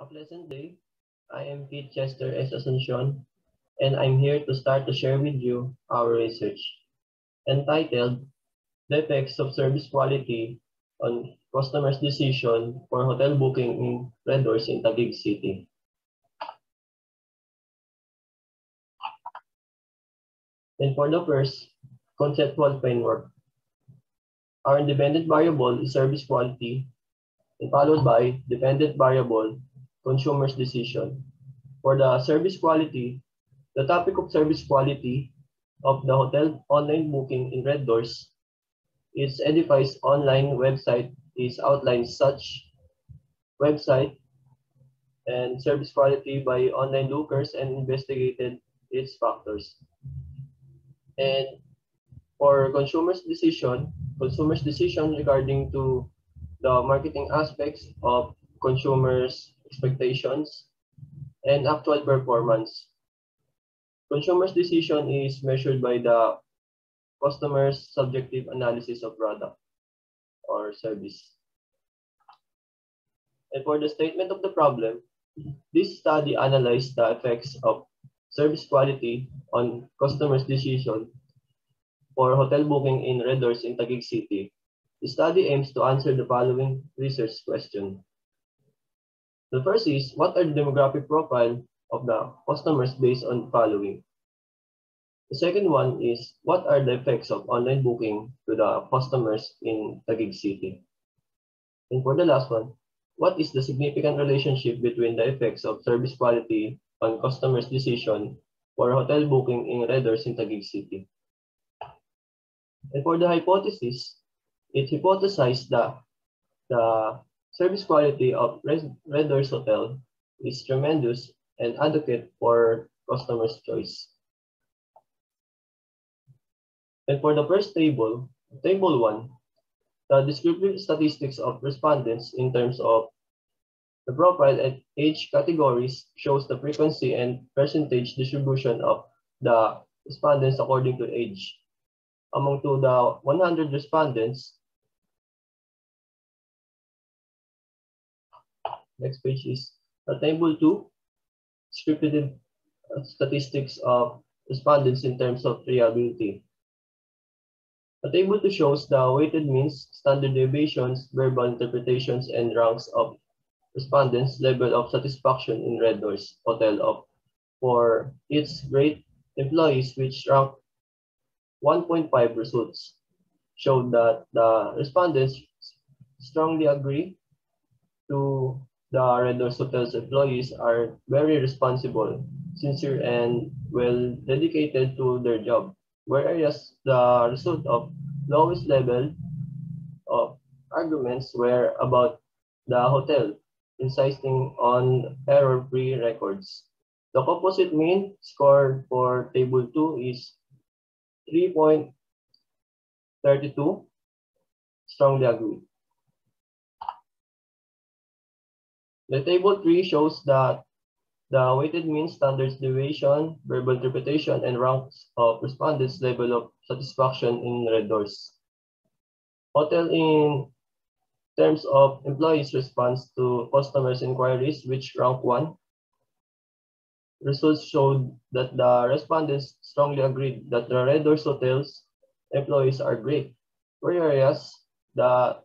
A pleasant day. I am Pete Chester S. Asuncion, and I'm here to start to share with you our research entitled The Effects of Service Quality on Customers' Decision for Hotel Booking in RedDoorz in Taguig City. And for the first, conceptual framework. Our independent variable is service quality, and followed by dependent variable consumer's decision. For the service quality, the topic of service quality of the hotel online booking in RedDoorz its Edify's online website is outlined such website and service quality by online lookers and investigated its factors. And for consumers' decision, consumers' decision regarding to the marketing aspects of consumers' expectations, and actual performance. Consumer's decision is measured by the customer's subjective analysis of product or service. And for the statement of the problem, this study analyzed the effects of service quality on customers' decision for hotel booking in RedDoorz in Taguig City. The study aims to answer the following research question. The first is, what are the demographic profile of the customers based on following? The second one is, what are the effects of online booking to the customers in Taguig City? And for the last one, what is the significant relationship between the effects of service quality on customers' decision for hotel booking in RedDoorz in Taguig City? And for the hypothesis, it hypothesized that the Service quality of RedDoorz Hotel is tremendous and adequate for customers' choice. And for the first table, table one, the descriptive statistics of respondents in terms of the profile and age categories shows the frequency and percentage distribution of the respondents according to age. Among to the 100 respondents, Next page is uh, table two, scripted statistics of respondents in terms of reliability. The table two shows the weighted means, standard deviations, verbal interpretations, and ranks of respondents' level of satisfaction in RedDoorz Hotel of for its great employees, which rank 1.5 results showed that the respondents strongly agree to the Red Hotel's employees are very responsible, sincere, and well dedicated to their job, whereas the result of lowest level of arguments were about the hotel, insisting on error-free records. The composite mean score for table 2 is 3.32, strongly agree. The table 3 shows that the weighted mean standards deviation, verbal interpretation, and ranks of respondents' level of satisfaction in RedDoorz. Hotel in terms of employees' response to customers' inquiries, which rank 1, results showed that the respondents strongly agreed that the RedDoorz Hotels employees are great, whereas the,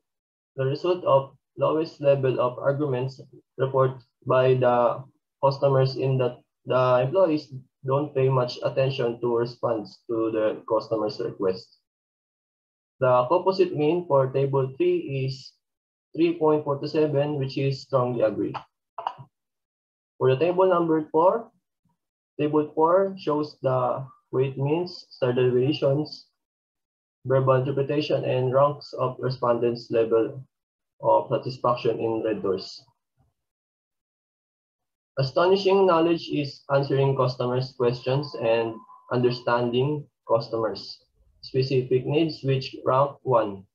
the result of lowest level of arguments reported by the customers in that the employees don't pay much attention to response to the customer's request. The composite mean for table 3 is 3.47, which is strongly agreed. For the table number 4, table 4 shows the weight means, standard deviations, verbal interpretation, and ranks of respondents level of satisfaction in RedDoorz. Astonishing knowledge is answering customers' questions and understanding customers' specific needs, which rank one.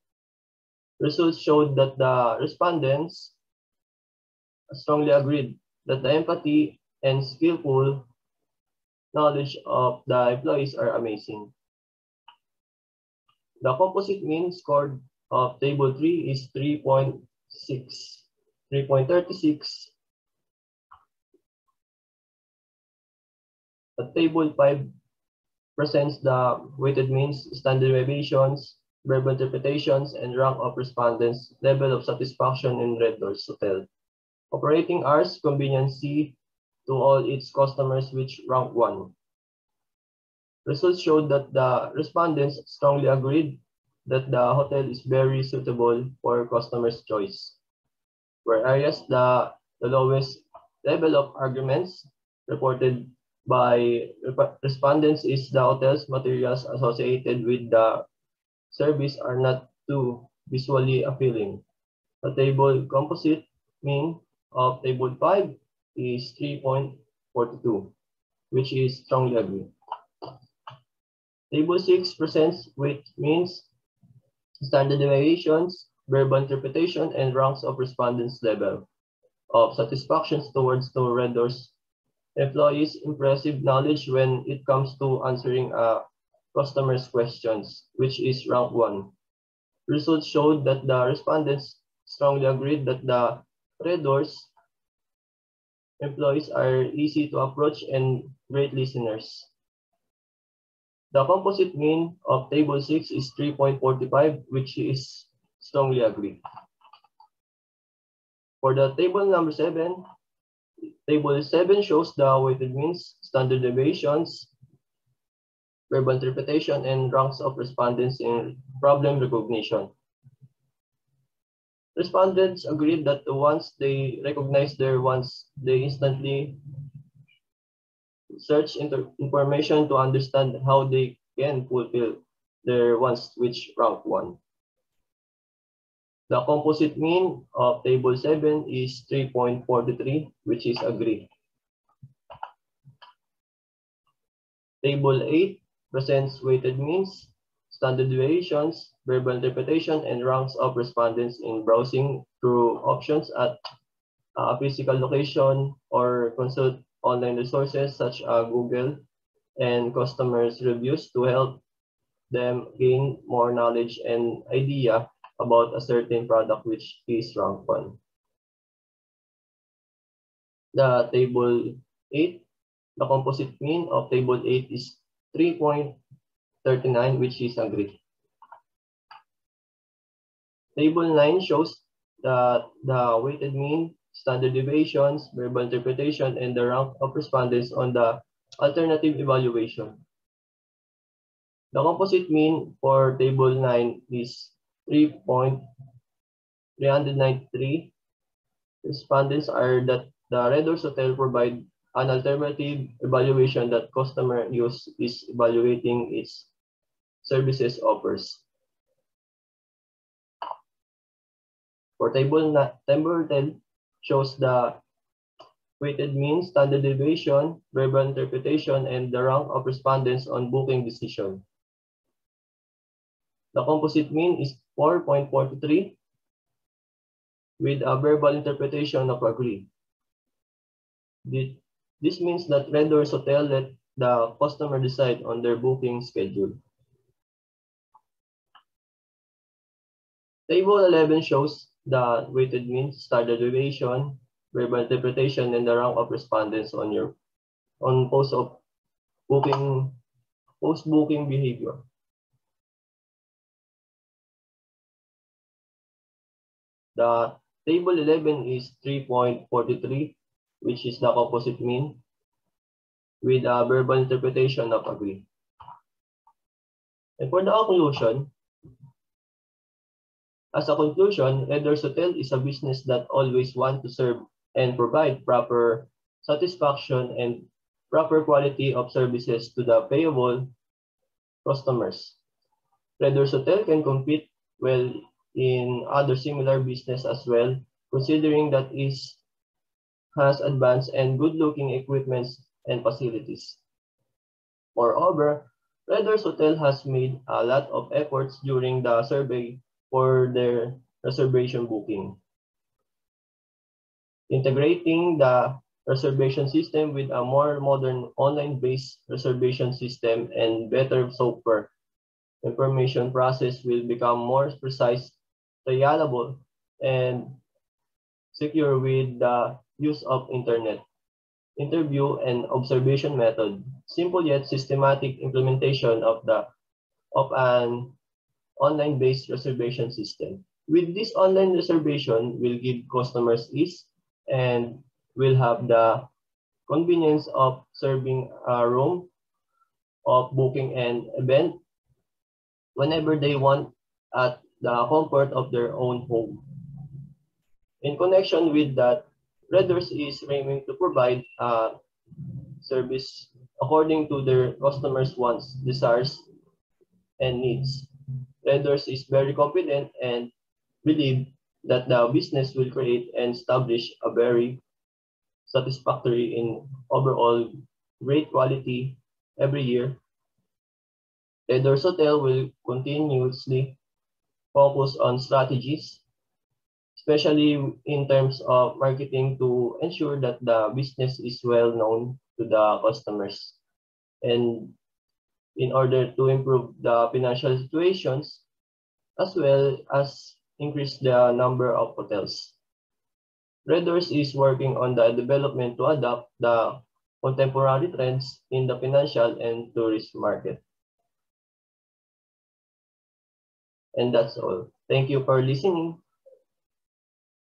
Results showed that the respondents strongly agreed that the empathy and skillful knowledge of the employees are amazing. The composite mean scored of table 3 is 3.6. 3.36. At table 5 presents the weighted means, standard deviations, verbal interpretations, and rank of respondents, level of satisfaction in Red Doors Hotel. Operating hours, convenience to all its customers, which rank 1. Results showed that the respondents strongly agreed that the hotel is very suitable for customers' choice. Whereas the, the lowest level of arguments reported by respondents is the hotel's materials associated with the service are not too visually appealing. The table composite mean of table 5 is 3.42, which is strongly agree. Table 6 presents weight means, standard deviations, verbal interpretation, and ranks of respondents level of satisfactions towards the RedDoorz employees impressive knowledge when it comes to answering a customer's questions, which is rank 1. Results showed that the respondents strongly agreed that the Red employees are easy to approach and great listeners. The composite mean of table 6 is 3.45, which is strongly agreed. For the table number 7, table 7 shows the weighted means, standard deviations, verbal interpretation, and ranks of respondents in problem recognition. Respondents agreed that once they recognize their wants, they instantly search information to understand how they can fulfill their wants, which rank 1. The composite mean of table 7 is 3.43, which is agree. Table 8 presents weighted means, standard deviations, verbal interpretation, and ranks of respondents in browsing through options at a physical location or consult online resources such as Google and customers' reviews to help them gain more knowledge and idea about a certain product which is rank one. The table 8, the composite mean of table 8 is 3.39, which is agreed. Table 9 shows that the weighted mean, standard deviations, verbal interpretation, and the rank of respondents on the alternative evaluation. The composite mean for table 9 is 3.393. Respondents are that the Red Hotel provide an alternative evaluation that customer use is evaluating its services offers. For table, table 10 shows the weighted mean, standard deviation, verbal interpretation, and the rank of respondents on booking decision. The composite mean is 4.43 with a verbal interpretation of agree. This means that Red Doors Hotel let the customer decide on their booking schedule. Table 11 shows the weighted mean, standard deviation, verbal interpretation, and the rank of respondents on your on post of booking post booking behavior. The table 11 is 3.43, which is the composite mean, with a verbal interpretation of agree. And for the conclusion, as a conclusion, Red Hotel is a business that always want to serve and provide proper satisfaction and proper quality of services to the payable customers. Red Hotel can compete well in other similar business as well, considering that it has advanced and good-looking equipments and facilities. Moreover, RedDoorz Hotel has made a lot of efforts during the survey for their reservation booking. Integrating the reservation system with a more modern online-based reservation system and better software information process will become more precise, reliable, and secure with the use of internet. interview and observation method, simple yet systematic implementation of the of an online-based reservation system. With this online reservation, we'll give customers ease and we'll have the convenience of serving a room, of booking an event whenever they want at the comfort of their own home. In connection with that, RedDoorz is aiming to provide a service according to their customers' wants, desires, and needs. RedDoorz is very confident and believe that the business will create and establish a very satisfactory in overall great quality every year. RedDoorz Hotel will continuously focus on strategies, especially in terms of marketing to ensure that the business is well known to the customers. And in order to improve the financial situations, as well as increase the number of hotels. Reddors is working on the development to adapt the contemporary trends in the financial and tourist market. And that's all. Thank you for listening.